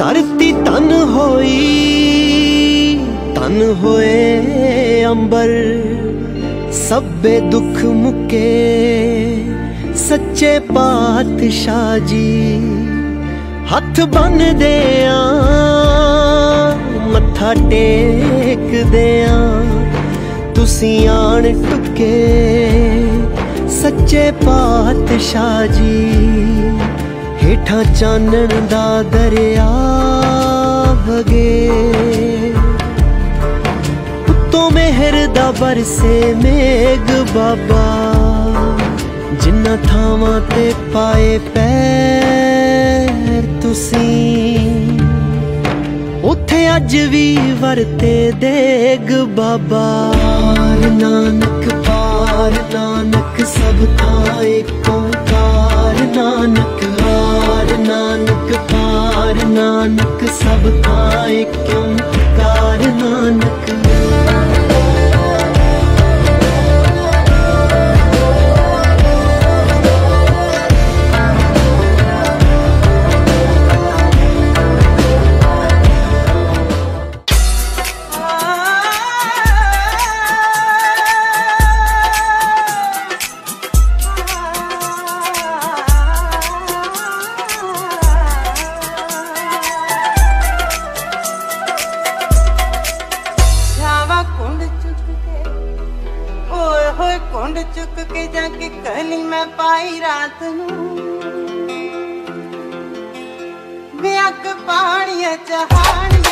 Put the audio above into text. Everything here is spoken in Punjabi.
ਧਰਤੀ ਤਨ ਹੋਈ ਤਨ ਹੋਏ ਅੰਬਰ। ਸਭੇ ਦੁੱਖ ਮੁਕੇ, ਸੱਚੇ ਪਾਤਸ਼ਾਹ ਜੀ। ਹੱਥ ਬੰਨਦੇ ਆ, ਮੱਥਾ ਟੇਕਦੇ ਆ। ਤੁਸੀਂ ਆਣ ਟੁਕੇ, ਸੱਚੇ ਪਾਤਸ਼ਾਹ ਜੀ। ਹੇਠਾਂ ਚਾਨਣ ਦਾ ਦਰਿਆ ਵਗੇ। ਉੱਤੋਂ ਮਿਹਰ ਦਾ ਬਰਸੇ ਮੇਗ ਬਾਬਾ। ਜਿੰਨਾ ਥਾਵਾਂ ਤੇ ਪਾਏ ਪੈਰ ਤੁਸੀਂ, ਉੱਥੇ ਅੱਜ ਵੀ ਵਰਤੇ ਦੇਗ ਬਾਬਾ। ਨਾਨਕ, ਪਾਰ ਨਾਨਕ। ਨਾਨਕ ਸਭ ਹੋਏ ਚੁੱਕ ਕੇ ਜਾ ਕੇ ਕਲੀ ਮੈਂ ਪਾਈ ਰਾਤ ਨੂੰ। ਵਿਆਕ ਪਾਣੀਆਂ ਚਹਾਣੀ